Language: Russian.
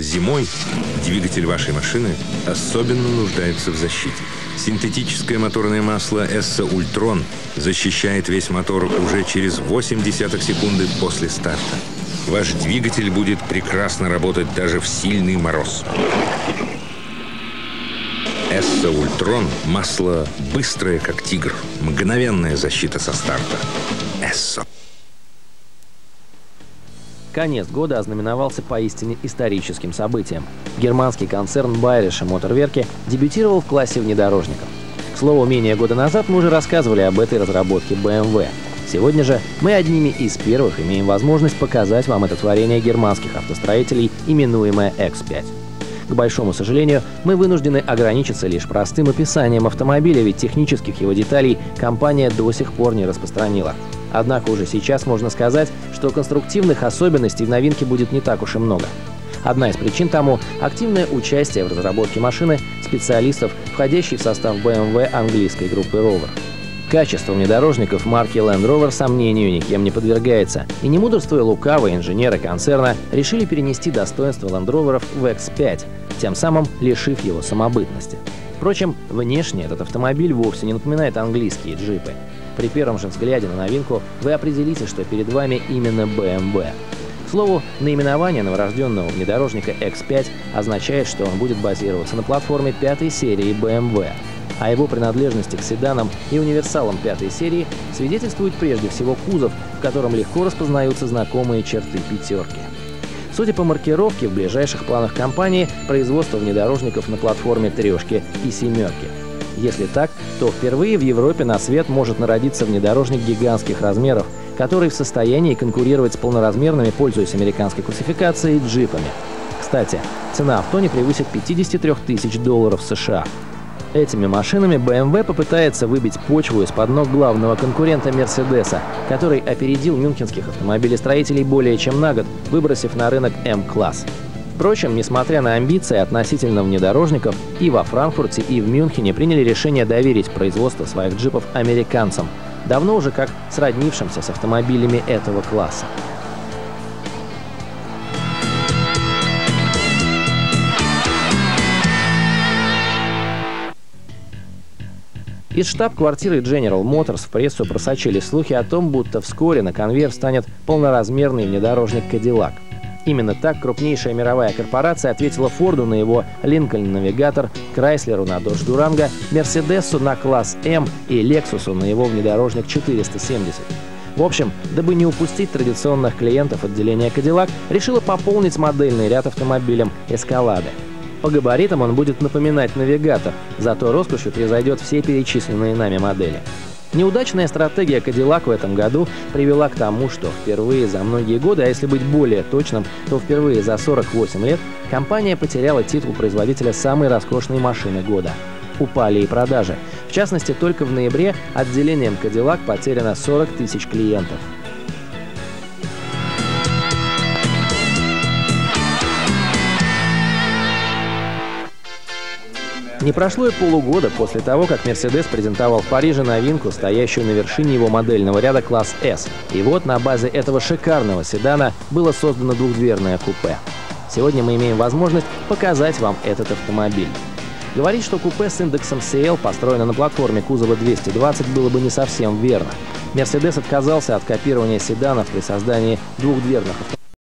Зимой двигатель вашей машины особенно нуждается в защите. Синтетическое моторное масло Эсса Ультрон защищает весь мотор уже через 0,8 секунды после старта. Ваш двигатель будет прекрасно работать даже в сильный мороз. Эсса Ультрон – масло быстрое, как тигр. Мгновенная защита со старта. Эссо. Конец года ознаменовался поистине историческим событием. Германский концерн Bayerische Моторверки дебютировал в классе внедорожников. К слову, менее года назад мы уже рассказывали об этой разработке BMW. Сегодня же мы одними из первых имеем возможность показать вам это творение германских автостроителей, именуемое X5. К большому сожалению, мы вынуждены ограничиться лишь простым описанием автомобиля, ведь технических его деталей компания до сих пор не распространила. Однако уже сейчас можно сказать, что конструктивных особенностей в новинке будет не так уж и много. Одна из причин тому – активное участие в разработке машины специалистов, входящей в состав BMW английской группы Rover. Качество внедорожников марки Land Rover сомнению никем не подвергается, и не мудрствуя лукаво, инженеры концерна решили перенести достоинство Land Rover в X5, тем самым лишив его самобытности. Впрочем, внешне этот автомобиль вовсе не напоминает английские джипы. При первом же взгляде на новинку вы определите, что перед вами именно BMW. К слову, наименование новорожденного внедорожника X5 означает, что он будет базироваться на платформе пятой серии BMW. А его принадлежности к седанам и универсалам пятой серии свидетельствует прежде всего кузов, в котором легко распознаются знакомые черты пятерки. Судя по маркировке, в ближайших планах компании производство внедорожников на платформе «трешки» и «семерки». Если так, то впервые в Европе на свет может народиться внедорожник гигантских размеров, который в состоянии конкурировать с полноразмерными, пользуясь американской классификацией, джипами. Кстати, цена авто не превысит 53 тысяч долларов США. Этими машинами BMW попытается выбить почву из-под ног главного конкурента Мерседеса, который опередил мюнхенских автомобилестроителей более чем на год, выбросив на рынок М-класс. Впрочем, несмотря на амбиции относительно внедорожников, и во Франкфурте, и в Мюнхене приняли решение доверить производство своих джипов американцам, давно уже как сроднившимся с автомобилями этого класса. Из штаб-квартиры General Motors в прессу просочили слухи о том, будто вскоре на конвейер станет полноразмерный внедорожник Cadillac. Именно так крупнейшая мировая корпорация ответила Форду на его Lincoln Navigator, Крайслеру на Dodge Durango, Мерседесу на класс М и Лексусу на его внедорожник 470. В общем, дабы не упустить традиционных клиентов отделения Cadillac, решила пополнить модельный ряд автомобилем Escalade. По габаритам он будет напоминать навигатор, зато роскошью превзойдет все перечисленные нами модели. Неудачная стратегия Cadillac в этом году привела к тому, что впервые за многие годы, а если быть более точным, то впервые за 48 лет, компания потеряла титул производителя самой роскошной машины года. Упали и продажи. В частности, только в ноябре отделением Cadillac потеряно 40 тысяч клиентов. Не прошло и полугода после того, как Mercedes презентовал в Париже новинку, стоящую на вершине его модельного ряда класс S. И вот на базе этого шикарного седана было создано двухдверное купе. Сегодня мы имеем возможность показать вам этот автомобиль. Говорить, что купе с индексом CL построено на платформе кузова 220 было бы не совсем верно. Mercedes отказался от копирования седанов при создании двухдверных автомобилей